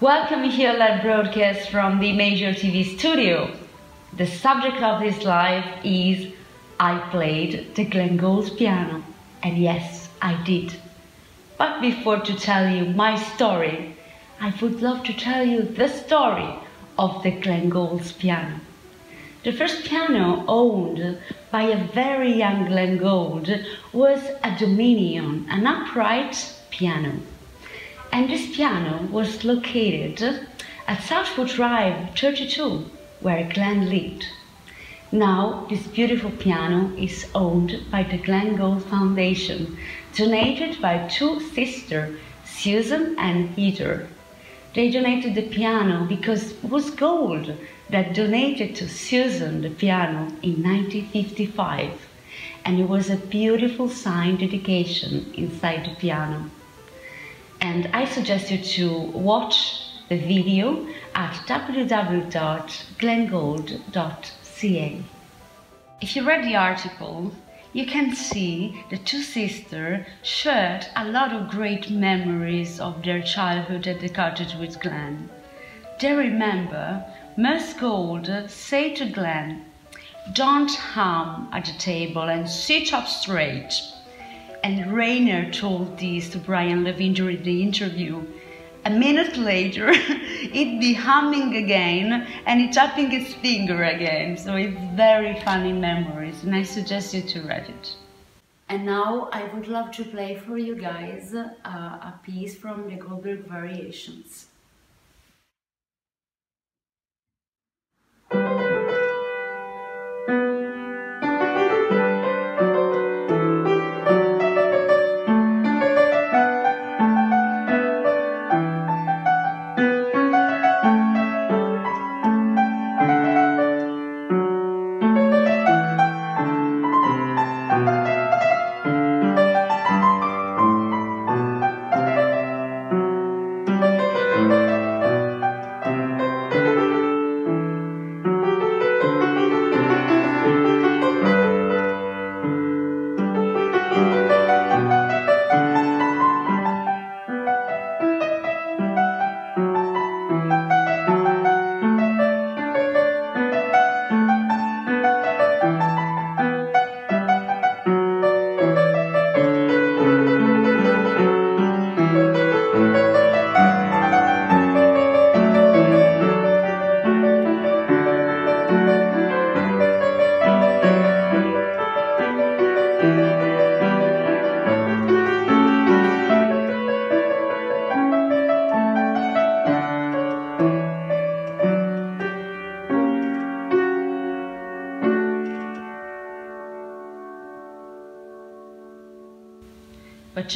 Welcome here live broadcast from D Major TV studio. The subject of this live is I played the Glenn Gould piano. And yes, I did. But before to tell you my story, I would love to tell you the story of the Glenn Gould's piano. The first piano owned by a very young Glenn Gould was a Dominion, an upright piano and this piano was located at Southwood Drive 32, where Glenn lived. Now, this beautiful piano is owned by the Glenn Gould Foundation, donated by two sisters, Susan and Heather. They donated the piano because it was Gould that donated to Susan the piano in 1955, and it was a beautiful signed dedication inside the piano and I suggest you to watch the video at www.glenngould.ca. If you read the article, you can see the two sisters shared a lot of great memories of their childhood at the cottage with Glenn. They remember Miss Gould say to Glenn, don't hum at the table and sit up straight. And Rainer told this to Brian Levine during the interview. A minute later, it'd be humming again and it tapping its finger again. So it's very funny memories, and I suggest you to read it. And now I would love to play for you guys uh, a piece from the Goldberg Variations.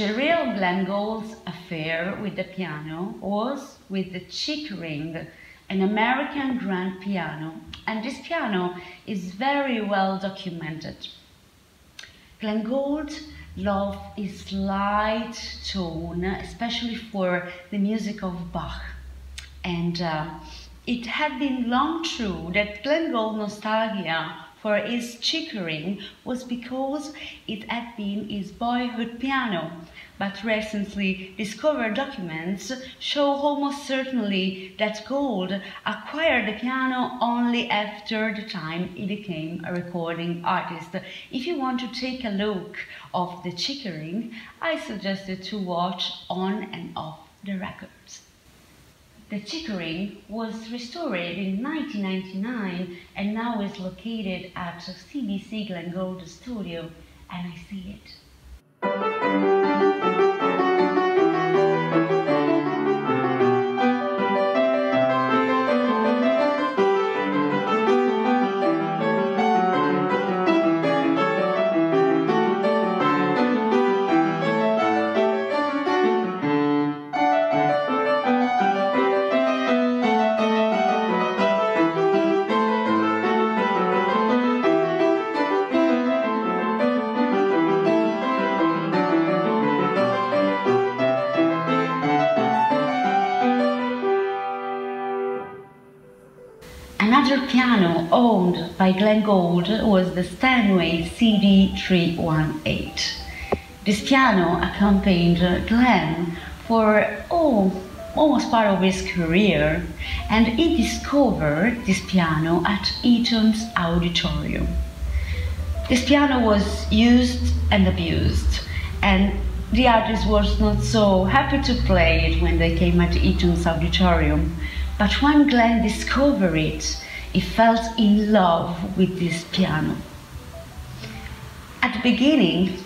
Real Glenn affair with the piano was with the Chickering, an American grand piano, and this piano is very well documented. Glenn Gould loved his light tone, especially for the music of Bach. And uh, it had been long true that Glenn Gould nostalgia for his Chickering was because it had been his boyhood piano, but recently discovered documents show almost certainly that Gould acquired the piano only after the time he became a recording artist. If you want to take a look of the Chickering, I suggested to watch on and off the records. The Chickering was restored in 1999 and now is located at CBC Glenn Gould Studio and I see it. Piano owned by Glenn Gould was the Steinway CD318. This piano accompanied Glenn for, oh, almost part of his career, and he discovered this piano at Eaton's auditorium. This piano was used and abused, and the artist was not so happy to play it when they came at Eaton's auditorium. But when Glenn discovered it, he felt in love with this piano. At the beginning,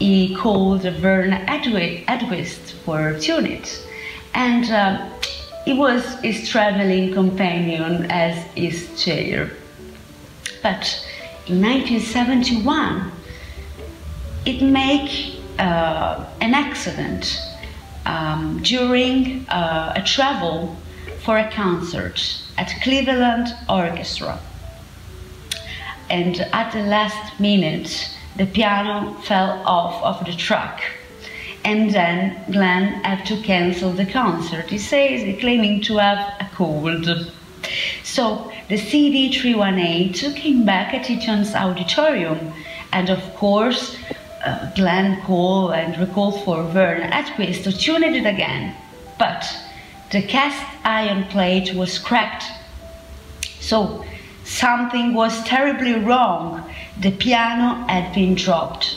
he called Vern Edquist for tune it, and uh, he was his traveling companion as his chair. But in 1971, it made uh, an accident um, during uh, a travel for a concert at Cleveland Orchestra. And at the last minute, the piano fell off of the truck. And then Glenn had to cancel the concert. He says claiming to have a cold. So the CD 318 came back at Eaton's auditorium. And of course, uh, Glenn called and recalled for Vern Edquist to tune it again. But the cast iron plate was cracked. So something was terribly wrong. The piano had been dropped.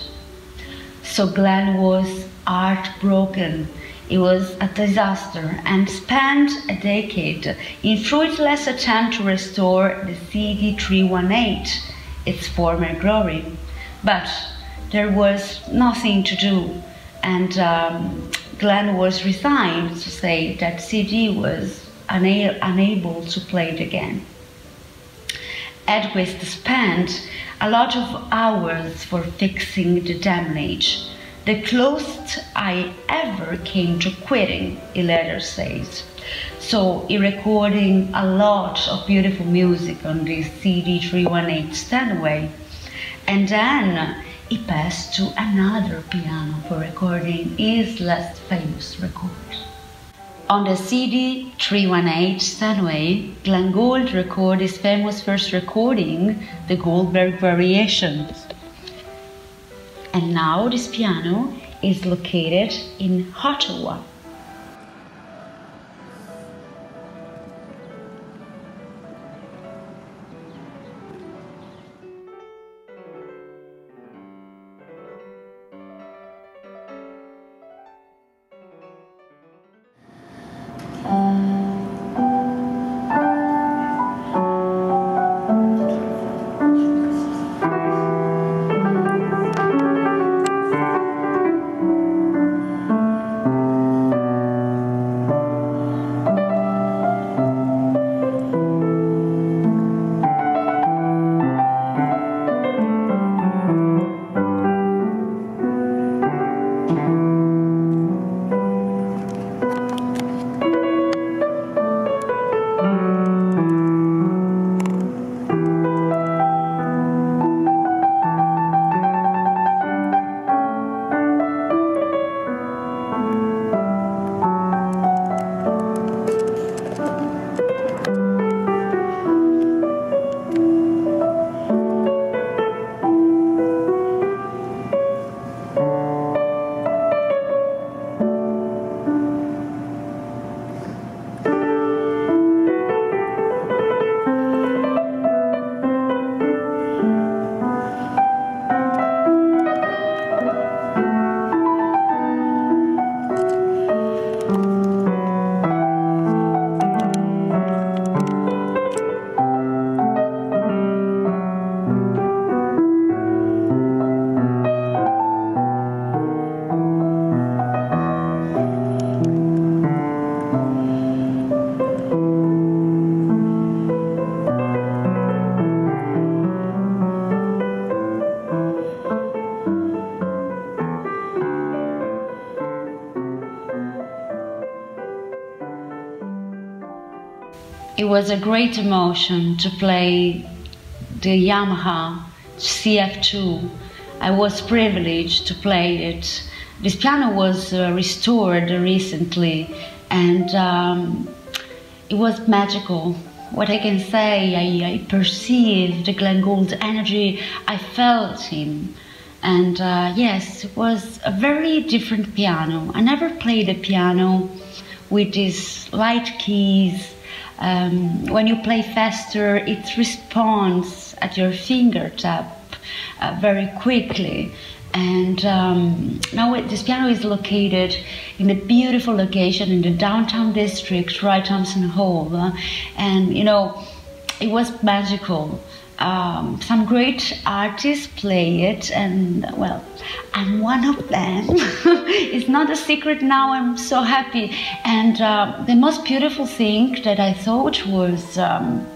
So Glenn was heartbroken. It was a disaster and spent a decade in fruitless attempt to restore the CD318, its former glory. But there was nothing to do, and um, Glenn was resigned to say that CD was una unable to play it again. Edquist spent a lot of hours for fixing the damage. The closest I ever came to quitting, he later says. So he recording a lot of beautiful music on this CD 318 Steinway. And then he passed to another piano for recording his last famous record. On the CD 318 Steinway, Glenn Gould recorded his famous first recording, the Goldberg Variations. And now this piano is located in Ottawa, was a great emotion to play the Yamaha CF2. I was privileged to play it. This piano was uh, restored recently and um, it was magical. What I can say, I, I perceived the Glenn Gould energy, I felt him. And uh, yes, it was a very different piano. I never played a piano with these light keys. Um, when you play faster, it responds at your fingertip uh, very quickly. And um, now this piano is located in a beautiful location in the downtown district, Roy Thomson Hall. And you know, it was magical. Um, some great artists play it, and well, I'm one of them. it's not a secret now. I'm so happy. And uh, the most beautiful thing that I thought was. Um,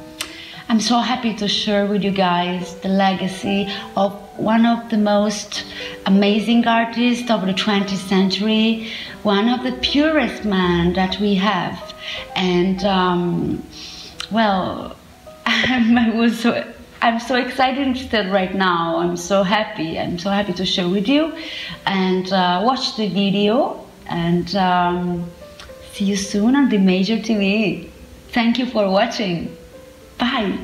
I'm so happy to share with you guys the legacy of one of the most amazing artists of the 20th century, one of the purest men that we have. And um, well, I was so, I'm so excited right now. I'm so happy. I'm so happy to share with you and uh, watch the video and um, see you soon on D Major TV. Thank you for watching. Bye.